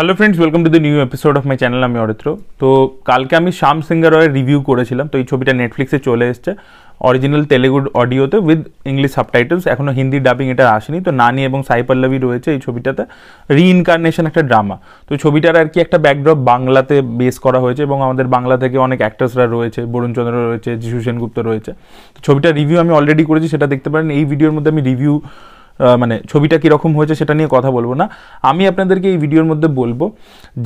Hello friends welcome to the new episode of my channel আমি অরিত্র তো কালকে আমি শ্যাম সিঙ্গার রয়ের রিভিউ করেছিলাম, তো এই ছবিটা নেটফ্লিক্সে চলে এসছে। অরিজিনাল তেলেগু অডিওতে উইথ ইংলিশ সাবটাইটেলস এখনও হিন্দি ডাবিং এটা আসেনি। তো নানি এবং সাই রয়েছে এই ছবিটাতে। রিইনকার্নেশন একটা ড্রামা তো ছবিটার আর কি একটা ব্যাকড্রপ বাংলাতে বেস করা হয়েছে এবং আমাদের বাংলা থেকে অনেক অ্যাক্টার্সরা রয়েছে, বরুণ চন্দ্র রয়েছে যিশু সেনগুপ্ত রয়েছে। তো ছবিটার রিভিউ আমি অলরেডি করেছি, সেটা দেখতে পারেন। এই ভিডিওর মধ্যে আমি রিভিউ মানে ছবিটা কীরকম হয়েছে সেটা নিয়ে কথা বলব না। আমি আপনাদেরকে এই ভিডিওর মধ্যে বলব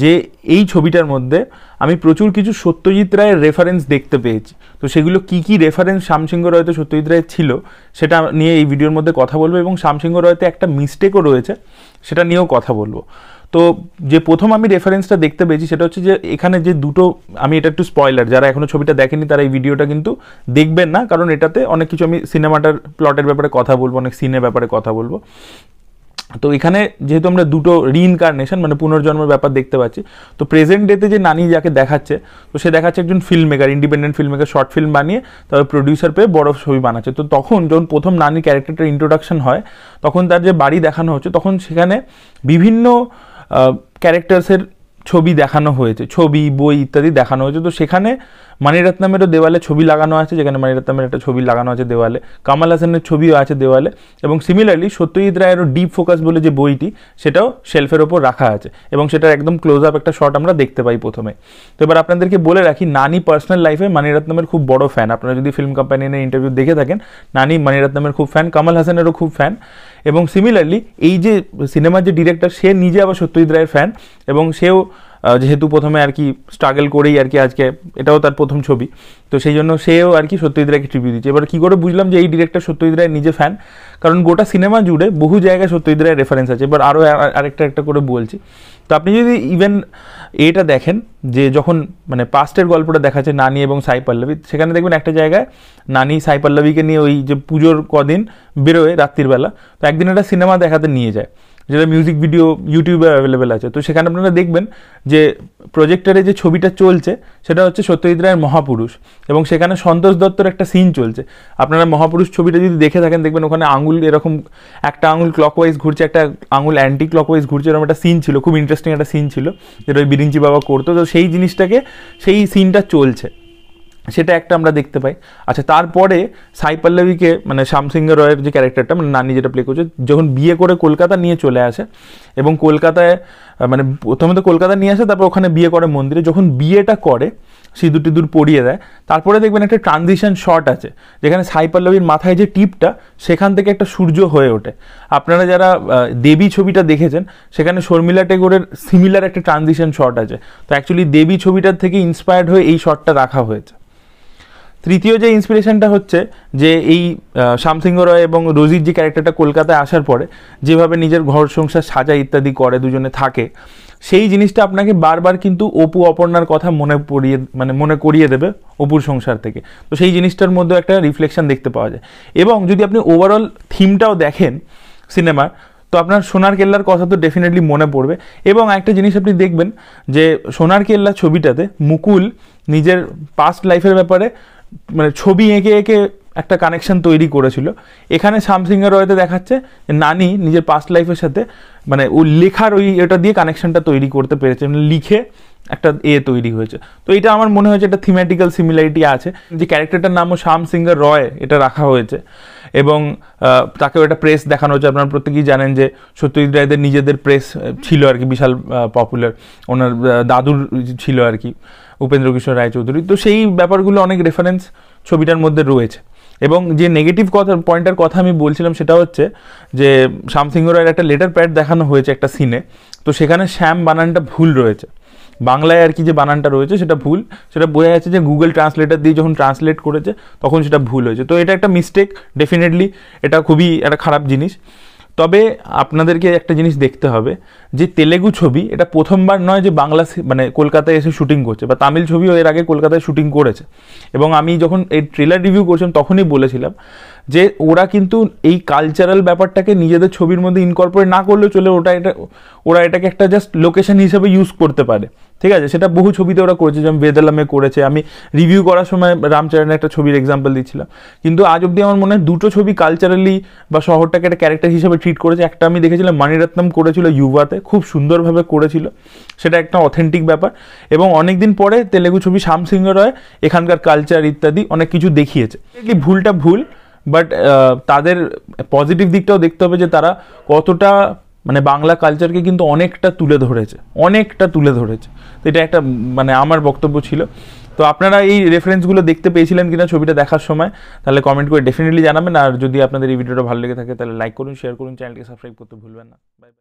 যে এই ছবিটার মধ্যে আমি প্রচুর কিছু সত্যজিৎ রায়ের রেফারেন্স দেখতে পেয়েছি। তো সেগুলো কি কি রেফারেন্স শ্যামসিংহ রয়তে সত্যজিৎ রায়ের ছিল সেটা নিয়ে এই ভিডিওর মধ্যে কথা বলব এবং শ্যামসিংহ রয়তে একটা মিস্টেকও রয়েছে সেটা নিয়েও কথা বলব। তো যে প্রথম আমি রেফারেন্সটা দেখতে পেয়েছি সেটা হচ্ছে যে এখানে যে দুটো, আমি এটা একটু স্পয়লার যারা এখনও ছবিটা দেখেনি তারা এই ভিডিওটা কিন্তু দেখবেন না, কারণ এটাতে অনেক কিছু আমি সিনেমাটার প্লটের ব্যাপারে কথা বলব, অনেক সিনের ব্যাপারে কথা বলব। তো এখানে যেহেতু আমরা দুটো রিইনকার্নেশন মানে পুনর্জন্মের ব্যাপার দেখতে পাচ্ছি, তো প্রেজেন্ট ডেতে যে নানি যাকে দেখাচ্ছে, তো সে দেখাচ্ছে একজন film maker independent film maker short film বানিয়ে তারপর প্রডিউসার পেয়ে বড় ছবি বানাচ্ছে। তো তখন যখন প্রথম নানি ক্যারেক্টারটার ইন্ট্রোডাকশন হয়, তখন তার যে বাড়ি দেখানো হচ্ছে, তখন সেখানে বিভিন্ন ক্যারেক্টার্সের ছবি দেখানো হয়েছে ছবি বই ইত্যাদি দেখানো হয়েছে। তো সেখানে মানিরত্নামেরও দেওয়ালে ছবি লাগানো আছে, যেখানে মানিরত্নামের একটা ছবি লাগানো আছে দেওয়ালে। কামাল হাসানের ছবিও আছে দেওয়ালে। এবং সিমিলারলি সত্যজিৎ রায়েরও ডিপ ফোকাস বলে যে বইটি, সেটাও শেলফের ওপর রাখা আছে। এবং সেটার একদম ক্লোজ আপ একটা শট আমরা দেখতে পাই প্রথমে। তো এবার আপনাদেরকে বলে রাখি, নানি পার্সোনাল লাইফে মানিরত্নামের খুব বড় ফ্যান আপনারা যদি ফিল্ম কোম্পানি নিয়ে ইন্টারভিউ দেখে থাকেন, নানি মানিরত্নামের খুব ফ্যান কামাল হাসানেরও খুব ফ্যান এবং সিমিলারলি এই যে সিনেমার যে ডিরেক্টর সে নিজে আবার সত্যজিৎ রায়ের ফ্যান এবং সেও যেহেতু প্রথমে আর কি স্ট্রাগল করেই আর কি আজকে এটাও তার প্রথম ছবি। তো সেই জন্য সেও আর কি সত্যজিৎ রায়কে ট্রিবিউ দিচ্ছে। এবার কী করে বুঝলাম যে এই ডিরেক্টর সত্যজিৎ রায় নিজে ফ্যান কারণ গোটা সিনেমা জুড়ে বহু জায়গায় সত্যজিৎ রায়ের রেফারেন্স আছে। এবার আরও আরেকটা, একটা করে বলছি। তো আপনি যদি ইভেন এটা দেখেন, যে যখন মানে পাস্টের গল্পটা দেখাচ্ছে নানি এবং সাই পল্লবী, সেখানে দেখবেন একটা জায়গায় নানি সাই পল্লবীকে নিয়ে ওই যে পুজোর কদিন বেরোয় রাত্রিবেলা। তো একদিন একটা সিনেমা দেখাতে নিয়ে যায়। যেটা মিউজিক ভিডিও ইউটিউবে অ্যাভেলেবেল আছে। তো সেখানে আপনারা দেখবেন যে প্রজেক্টরে যে ছবিটা চলছে, সেটা হচ্ছে সত্যজিৎ রায়ের মহাপুরুষ। এবং সেখানে সন্তোষ দত্তর একটা সিন চলছে। আপনারা মহাপুরুষ ছবিটা যদি দেখে থাকেন, দেখবেন ওখানে আঙুল এরকম, একটা আঙুল ক্লকওয়াইজ ঘুরছে, একটা আঙুল অ্যান্টি ক্লকওয়াইজ ঘুরছে, এরকম একটা সিন ছিল। খুব ইন্টারেস্টিং একটা সিন ছিল, যেটা ওই বিরিঞ্চি বাবা করতো। তো সেই জিনিসটাকে, সেই সিনটা চলছে। সেটা একটা আমরা দেখতে পাই। আচ্ছা তারপরে সাই পল্লবীকে মানে শ্যামসিংহ রয়ের যে ক্যারেক্টারটা মানে নানি যেটা প্লে করছে, যখন বিয়ে করে কলকাতা নিয়ে চলে আসে এবং কলকাতায় মানে প্রথমে তো কলকাতা নিয়ে আসে, তারপর ওখানে বিয়ে করে মন্দিরে। যখন বিয়েটা করে, সিঁদুর টিঁদুর পরিয়ে দেয়, তারপরে দেখবেন একটা ট্রানজিশন শট আছে, যেখানে সাই পল্লবীর মাথায় যে টিপটা, সেখান থেকে একটা সূর্য হয়ে ওঠে। আপনারা যারা দেবী ছবিটা দেখেছেন, সেখানে শর্মিলা টেগোরের সিমিলার একটা ট্রানজিশন শট আছে। তো অ্যাকচুয়ালি দেবী ছবিটার থেকে ইন্সপায়ার্ড হয়ে এই শটটা রাখা হয়েছে। তৃতীয় যে ইন্সপিরেশনটা হচ্ছে যে এই শ্যামসিংহ রয় এবং রোজির যে ক্যারেক্টারটা কলকাতায় আসার পরে, যেভাবে নিজের ঘর, সংসার সাজা ইত্যাদি করে, দুজনে থাকে, সেই জিনিসটা আপনাকে বারবার কিন্তু অপু, অপর্ণার কথা মনে পড়িয়ে মানে মনে করিয়ে দেবে অপুর সংসার থেকে। তো সেই জিনিসটার মধ্যে একটা রিফ্লেকশন দেখতে পাওয়া যায়। এবং যদি আপনি ওভারঅল থিমটাও দেখেন সিনেমার তো আপনার সোনার কেল্লার কথা তো ডেফিনেটলি মনে পড়বে। এবং একটা জিনিস আপনি দেখবেন যে সোনার কেল্লা ছবিটাতে মুকুল নিজের পাস্ট লাইফের ব্যাপারে মানে ছবি এঁকে এঁকে একটা কানেকশন তৈরি করেছিল। এখানে শামসিংহ রয়তে দেখাচ্ছে যে নানি নিজের পাস্ট লাইফের সাথে মানে ও লেখার ওই এটা দিয়ে কানেকশনটা তৈরি করতে পেরেছে মানে লিখে একটা এ তৈরি হয়েছে। তো এটা আমার মনে হয়েছে একটা থিমেটিক্যাল সিমিলারিটি আছে, যে ক্যারেক্টারটার নামও শ্যাম সিংহ রয় এটা রাখা হয়েছে। এবং তাকেও একটা প্রেস দেখানো হচ্ছে আপনারা প্রত্যেকেই জানেন যে সত্যজিৎ রায়দের নিজেদের প্রেস ছিল আর কি বিশাল পপুলার ওনার দাদুর ছিল আর কি। উপেন্দ্র কিশোর রায়চৌধুরী। তো সেই ব্যাপারগুলো অনেক রেফারেন্স ছবিটার মধ্যে রয়েছে। এবং যে নেগেটিভ কথা পয়েন্টের কথা আমি বলছিলাম সেটা হচ্ছে যে শ্যামসিংহ রায়ের একটা লেটার প্যাড দেখানো হয়েছে একটা সিনে তো সেখানে শ্যাম বানানটা ভুল রয়েছে। বাংলায় আর কি যে বানানটা রয়েছে সেটা ভুল। সেটা বোঝা যাচ্ছে যে গুগল ট্রান্সলেটার দিয়ে যখন ট্রান্সলেট করেছে, তখন সেটা ভুল হয়েছে। তো এটা একটা মিস্টেক ডেফিনেটলি এটা খুবই একটা খারাপ জিনিস। তবে আপনাদেরকে একটা জিনিস দেখতে হবে, যে তেলেগু ছবি এটা প্রথমবার নয় যে বাংলা মানে কলকাতায় এসে শুটিং করছে, বা তামিল ছবিও এর আগে কলকাতায় শুটিং করেছে। এবং আমি যখন এই ট্রেলার রিভিউ করছিলাম, তখনই বলেছিলাম যে ওরা কিন্তু এই কালচারাল ব্যাপারটাকে নিজেদের ছবির মধ্যে ইনকর্পোরেট না করলেও চলে, ওটা এটা, ওরা এটাকে একটা জাস্ট লোকেশন হিসেবে ইউজ করতে পারে। ঠিক আছে? সেটা বহু ছবিতে ওরা করেছে, যেমন বেদালামে করেছে। আমি রিভিউ করার সময় রামচরণের একটা ছবির এক্সাম্পল দিচ্ছিলাম। কিন্তু আজ অব্দি আমার মনে হয় দুটো ছবি কালচারালি বা শহরটাকে একটা ক্যারেক্টার হিসেবে ট্রিট করেছে। একটা আমি দেখেছিলাম মানিরত্নম করেছিল ইউভাতে, খুব সুন্দরভাবে করেছিল। সেটা একটা অথেন্টিক ব্যাপার। এবং অনেক দিন পরে তেলেগু ছবি শ্যাম সিংহ রয় এখানকার কালচার ইত্যাদি অনেক কিছু দেখিয়েছে। ভুলটা ভুল। বাট তাদের পজিটিভ দিকটাও দেখতে হবে যে তারা কতটা মানে বাংলা কালচারকে কিন্তু অনেকটা তুলে ধরেছে। অনেকটা তুলে ধরেছে। তো এটা একটা মানে আমার বক্তব্য ছিল। তো আপনারা এই রেফারেন্সগুলো দেখতে পেয়েছিলেন কিনা ছবিটা দেখার সময়, তাহলে কমেন্ট করে ডেফিনেটলি জানাবেন। আর যদি আপনাদের এই ভিডিওটা ভালো লেগে থাকে, তাহলে লাইক করুন শেয়ার করুন চ্যানেলকে সাবস্ক্রাইব করতে ভুলবেন না। বাই